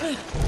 Ugh.